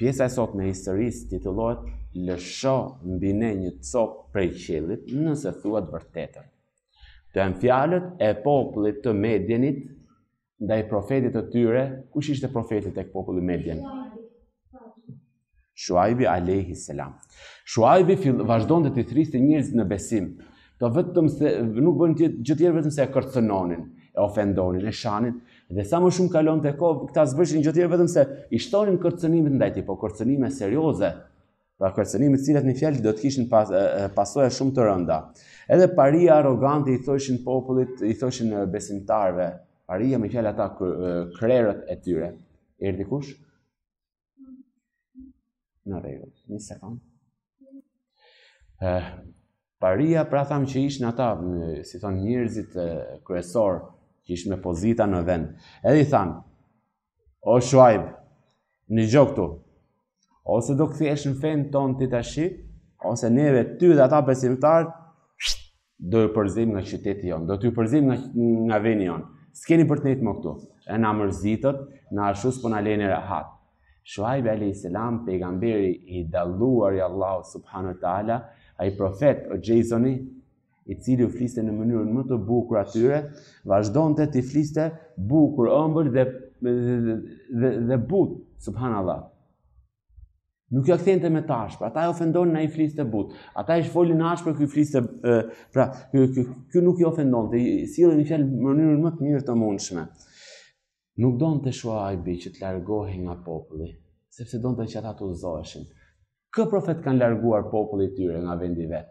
Pjesa e sotme e historisë titullohet Lësho mbi ne një copë prej qiellit nëse thua të vërtetën. Këto janë fjalët e popullit të Medjenit ndaj profetit të tyre, kush ishte profeti tek populli Medjen? Shuajbi alejhi selam. Shuajbi fill vazhdonte t'i thriste njerëzit në besim. Këta vetëm se nuk bënin gjë tjetër vetëm se e kërcënonin, e ofendonin, e shanin dhe sa më shumë kalonte kohë, këta s'bëshin gjë tjetër vetëm se i shtonin kërcënimet ndaj tij, po kërcënime serioze. Pra kërcënime të cilat me fjalë do të kishin pas, pasoja shumë të rënda. Edhe paria arrogante i thoshin popullit, i thoshin besimtarëve, paria me fjalë ata krerët e tyre. Erdhi kush? Në rregull, një sekond. Eh, paria pra tham që ishin ata, si thon njerëzit kryesor që ishin me pozita në vend. Edhe i than, o Shuaib, nëgjo këtu. Ose do kthehesh në fen ton ti tash, ose neve ty dhe ata besimtar Do ju përzim nga qyteti jonë, do t'ju përzim nga, nga veni jonë. S'keni për të nejtë më këtu. E na mërzitët, na ashtu s'po na leni rehat. Shuaib a.s. pejgamberi i dalluar i Allahu subhanu ta'ala, ai profet o Gjejzoni, i cili u fliste në mënyrën më të bukur atyre, vazhdonte t'i fliste bukur, ëmbël dhe, dhe, dhe, dhe butë, subhanallah. Nuk ja kthente me të ashpër. Ata e ofendonin, ai fliste butë. Ata i folnin ashpër, ky fliste... Pra, ky nuk i ofendonte, i sillte fjalët në mënyrën më të mirë të mundshme. Nuk donte Shuajbi që të largohej nga populli, sepse donte që ata të udhëzoheshin. Kë profet kanë larguar populli i tyre nga vendi i vet?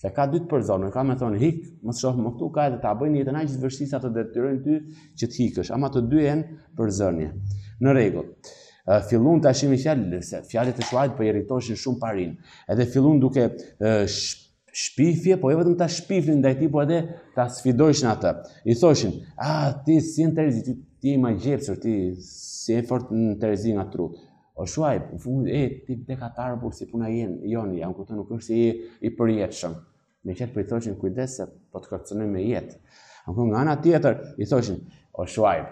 Se ka dy të përzënë, ka me thonë hik, mos të shoh më këtu, ka edhe ta bëjnë jetën aq të vështirë sa të detyrojnë ty që të hikësh, ama të dyja janë përzënie. Në rregull. Fillun tash me fjalë, se fjalët e Shuajbit po e irritoshin shumë parinë. Edhe fillun duke shpifje, po jo vetëm të shpifnin ndaj tij, po edhe ta sfidojshin atë. I thoshin, "Ah, ti s'je në terezi, ti, ti je magjepsur, ti s'je fort në terezi nga trutë." O Shuaib, u fund e ti vdekatar porsi puna jen, joni, janë kutë nuk është i, i përjetshëm. Me qëtë pra po i thoshin kujdes se po të kërcënojmë me jetë. Ndërkohë nga ana tjetër, i thoshin, o Shuaib,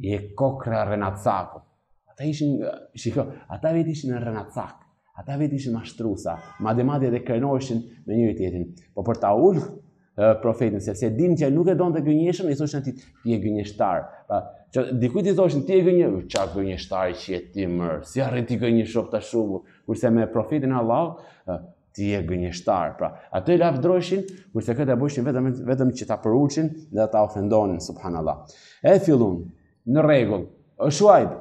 je kokrra rrenacakut. Ata ishin, shiko, ata vetë ishin rrenacakë. Ata vetë ishin mashtrusa, madje madje edhe krenoheshin me njëri-tjetrin. Po për ta ulë, profetin, sepse din që nuk e donte gënjeshtrën, i thoshin atij, ti je gënjeshtar. Pra, që dikujt t'i thoshin, ti gënjen, u ça gënjeshtar që je ti more, si arrin t'i gënjesh kaq shumë, kurse me profetin e Allahut, ti je gënjeshtar. Pra, atë e lavdërojshin, kurse këtë e bëshin vetëm, vetëm që ta përulshin dhe ta ofendonin, subhanallah. E fillun, në rregull, o Shuajb,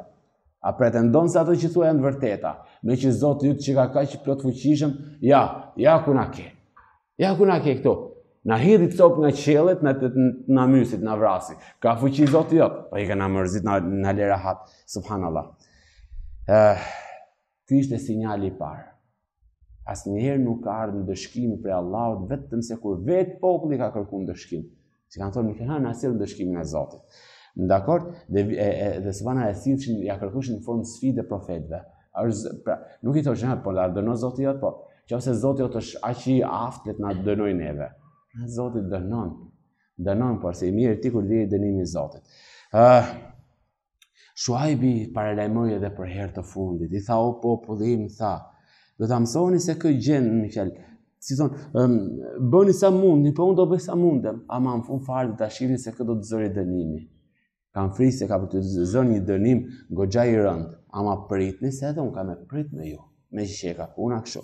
a pretendon se ato që thua janë të vërteta, meqë Zoti yt qenka kaq i plotfuqishëm, ja, ja ku na ke. Ja ku na ke këtu. Na hidh një copë nga qielli, të na mbysi, të na vrasi. Ka fuqi Zoti jot. Po të kena mërzit, na na le rahat. Subhanallah. Eh, ky ishte sinjali i parë. Asnjëherë nuk ka ardhur ndëshkim prej Allahut vetëm se kur vetë populli ka kërkuar ndëshkim. Si kanë thënë, nuk, kanë thanë na sill ndëshkimin e Zotit. Dakord, dhe, e, e, dhe subhanallah e sillshin, ia kërkojshin në formë sfide profetëve. Arë, pra, nuk i thoshin, po na dëno Zoti jot, po në qoftë se Zoti jot është aq i aftë, le të na dënojë neve. Zoti dënon, dënon, por, se i mjeri ti kur vjen dënimi i Zotit. Uh, Shuajbi i paralajmëroi edhe për herë të fundit. I tha o populli im tha, do ta mësoni se kë gjen një hall. Si thon, um, bëni sa mundni, po unë do bëj sa mundem, ama në fund fare do ta shihni se kë do të zëri dënimi. Kam frikë se ka për t'ju zënë një dënim goxha i rëndë, ama pritni se edhe unë kam me prit me ju. meqë qenka puna kështu.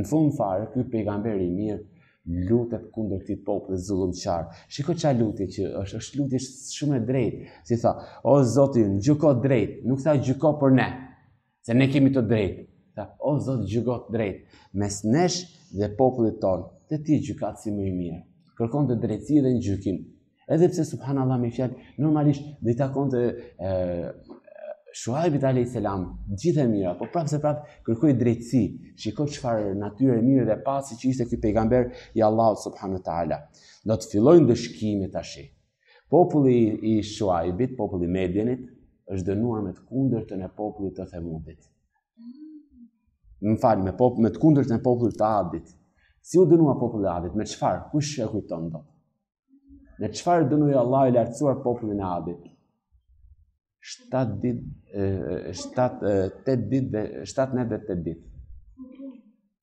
Në fund fare, ky pejgamber i mirë, lutet kundër këtij populli zullumqar. Shiko ça lutje që është, është lutje shumë e drejtë. Si tha, o Zoti im, gjyko drejt, nuk tha gjyko për ne, se ne kemi të drejtë. Tha, o Zot, gjyko drejt mes nesh dhe popullit tonë. Se ti je gjykatësi më i mirë. Kërkonte drejtësi dhe në gjykim. Edhe pse subhanallah, një fjalë, normalisht do i takonte Shuajbit alejhi selam, gjithë e mira, po prapë se prapë kërkoi drejtësi. Shiko çfarë natyre e mirë dhe e pastër që ishte ky pejgamber i Allahut subhanahu wa taala. Do të fillojnë ndëshkimet tash. Populli i Shuajbit, populli i Medjenit, është dënuar me të kundërtën e popullit të Themudit. Më fal, me pop me të kundërtën e popullit të Adit. Si u dënua populli i Adit? Me çfarë? Kush e kujton dot? Me çfarë e dënoi Allahu i lartësuar popullin e Adit? 7 ditë, 7 8 ditë dhe 7 netë dhe 8 ditë.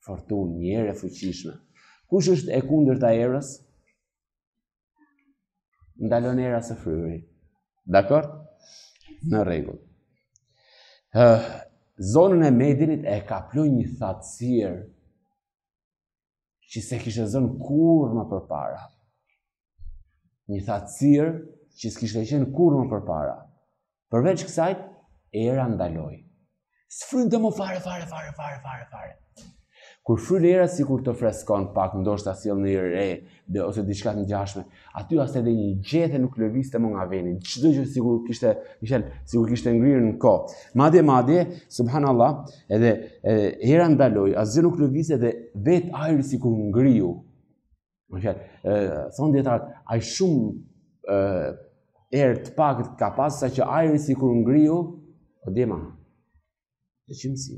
Fortunë, një erë e fuqishme. Kush është e kundërta e erës? Ndalon era së fryri. Dakord? Në rregull. Ëh, zonën e Medjenit e kaplon një thatësirë që s'e kishte zënë kurrë më përpara. Një thatësirë që s'kishte qenë kurrë më përpara. Përveç kësaj, era ndaloi. S'frynte më fare, fare, fare, fare, fare, fare. Kur fryn era sikur të freskon pak, ndoshta sjell një re, dhe ose diçka të ngjashme. Aty as edhe një gjethe nuk lëvizte më nga veni. Çdo gjë sikur kishte, Mishel, sikur kishte ngrirë në kohë. Madje madje, subhanallah, edhe era ndaloi, asgjë nuk lëvizte dhe vet ajri sikur ngriu. Mishel, ë thonë dijetarët, ai shumë ë erë të paktë ka pas sa që ajri sikur ngriu, o po djema. Dhe qimësi.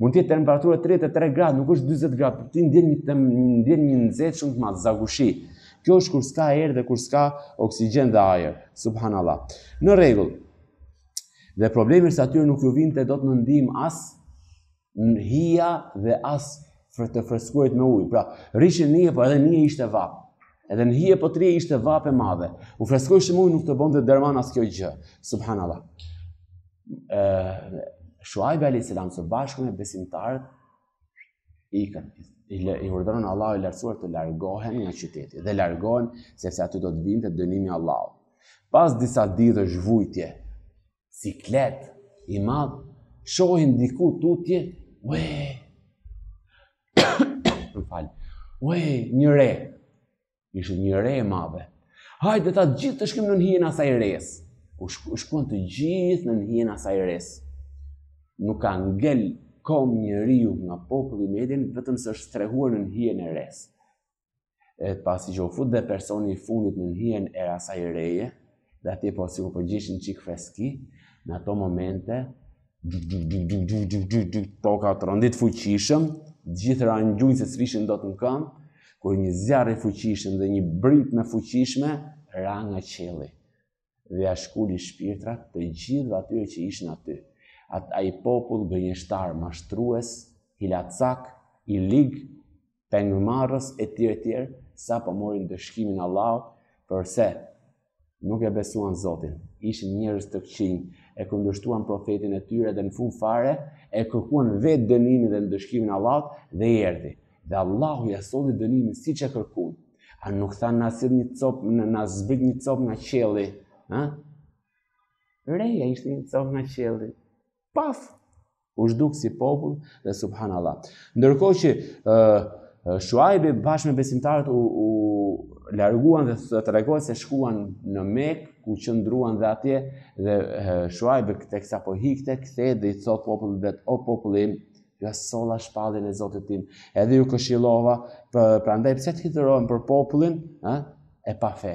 Mund të jetë temperatura 33 gradë, nuk është 40 gradë, por ti ndjen një ndjen një nxehtë shumë të madhe, zagushi. Kjo është kur s'ka erë dhe kur s'ka oksigjen dhe ajër. Subhanallah. Në rregull. Dhe problemi është atyre nuk ju vinte dot në ndihmë as hija dhe as të freskuarit me ujë. Pra, rrishin në hije, por edhe në hije ishte vapë. Edhe në hije po t'rrije ishte vapë e madhe. U freskoje me ujë nuk të bënte derman as kjo gjë. Subhanallah. ë Shuaib alejhi selam së bashku me besimtarët ikën i, i urdhëron Allahu i lartësuar të largohen nga qyteti dhe largohen sepse aty do të vinte dënimi i Allahut. Pas disa ditësh vuajtje, siklet i madh shohin diku tutje, ue. Më fal. Ue, një re. Ishte një re e madhe. Hajde tha të gjithë të shkojmë nën hijen e asaj resë. U shkuan të gjithë nën hijen e asaj resë. Nuk ka ngel këmbë njeriu nga populli i Medjenit vetëm se është strehuar nën hijen e resë. E pasi që u fut dhe personi i fundit nën hijen e asaj reje, Dhe aty po si po përgjejshin një çik freski, në ato momente, toka trondit fuqishëm, gjithë ranë n'gjunjë se s'rrishin dot në këmbë, kur një zjarr i fuqishëm dhe një britmë e fuqishme, ra nga qielli. Dhe ua shkuli shpirtrat të gjithëve atyre që ishin aty. Atë ai popull gënjeshtar mashtrues, hileacak, i lig, pengmarrës e tjera e tjera, sapo morën ndëshkimin e Allahut, për se nuk e besuan Zotin, ishin njerëz të këqinj, e kundërshtuan profetin e tyre dhe në fund fare, e kërkuan vetë dënimin dhe ndëshkimin e Allahut dhe i erdhi. Dhe Allahu ia solli dënimin siç e kërkuan. A nuk thanë na sill një copë, na na zbrit një copë nga qielli, ha? Reja ishte një copë nga qielli. Paf! U zhduk si popull dhe subhanallah. Ndërkohë që ë uh, Shuaibi bashkë me besimtarët u, u larguan dhe tregohet se shkuan në Mekë, ku qëndruan dhe atje dhe Shuaibi teksa po ikte, kthehet dhe i thotë popullit vet, o populli im, ju solla shpalljen e Zotit tim. Edhe ju këshillova, prandaj pse të hidhërohem për popullin, ë? E pafe.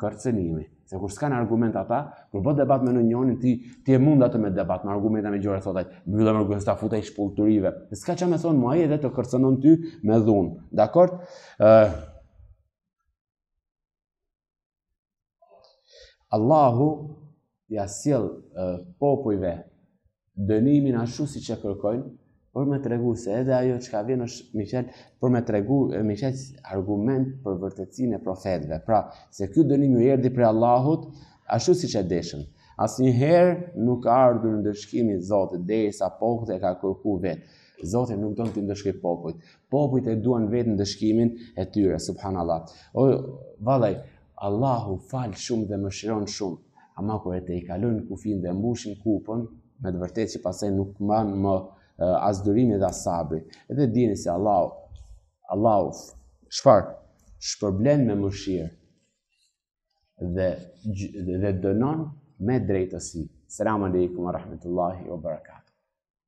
kërcënimi. Se kur s'kanë argument ata, kur bë debat me ndonjënin, ti, ti e mund atë me debat, me argumente me gjëra, thotë ai, mbylle me argument, se ta futa një shpullë turinjve. Dhe s'ka ça me thonë ma, ai edhe të kërcënon ty me dhunë. Dakord? Uh, Allahu ja sjell uh, popujve dënimin ashtu siç e kërkojnë, për me tregu se edhe ajo çka vjen është me qenë për me tregu me qenë argument për vërtetësinë e profetëve. Pra, se ky dënim ju erdhi prej Allahut, ashtu siç e deshën. Asnjëherë nuk ka ardhur ndëshkimi i Zotit, derisa popujt e ka kërku vetë. Zoti nuk don t'i ndëshkojë popujt. Popujt e duan vetë ndëshkimin e tyre, subhanallah. O, vallahi, Allahu fal shumë dhe mëshiron shumë, ama kur e tejkalojnë kufinë dhe mbushin kupën, me të vërtetë që pastaj nuk mban më as durimi dhe as sabri. Edhe dini se Allahu Allahu çfarë shpërblen me mëshirë dhe dhe dënon me drejtësi. Selam aleikum wa rahmetullahi wa barakatuh.